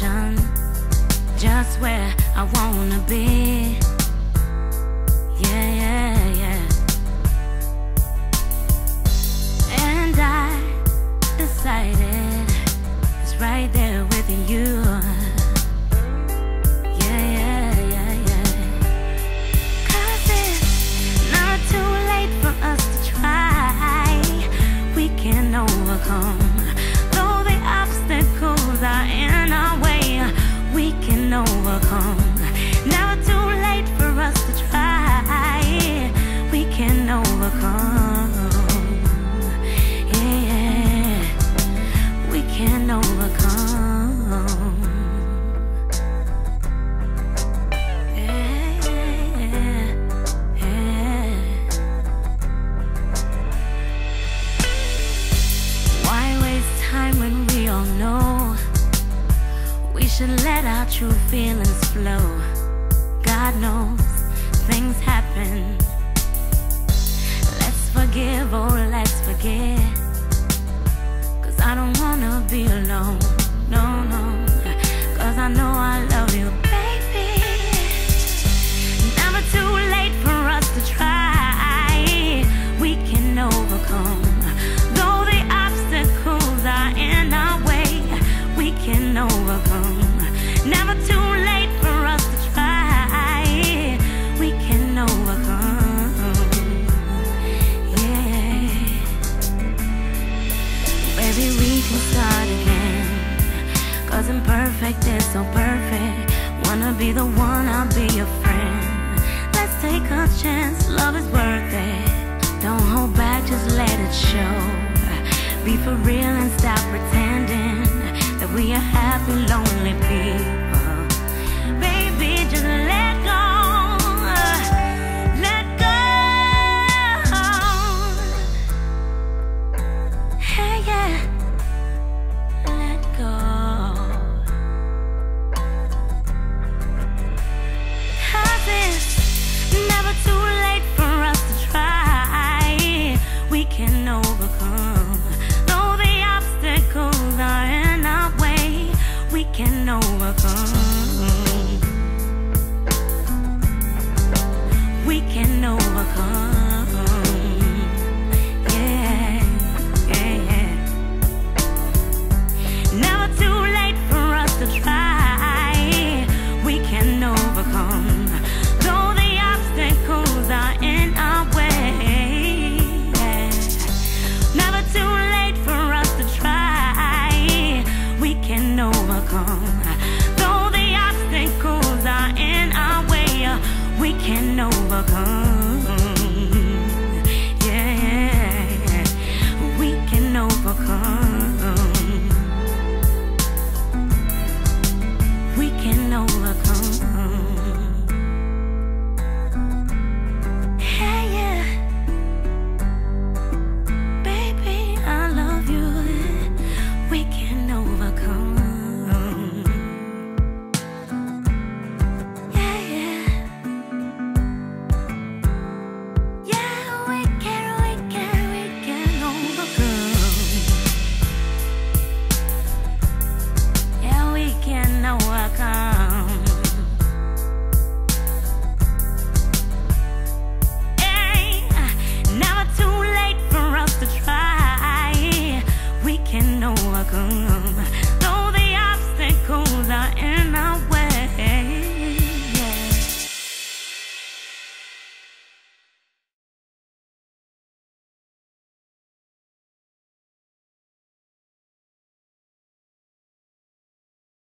vision, just where I wanna be. should let our true feelings flow. God knows things happen. Let's forgive, or oh, let's forget. Cause I don't wanna be alone. No, no. Cause I know I imperfect is so perfect. Wanna be the one, I'll be your friend. Let's take a chance, love is worth it. Don't hold back, just let it show. Be for real and stop pretending That we are happy, lonely people. can overcome. welcome home.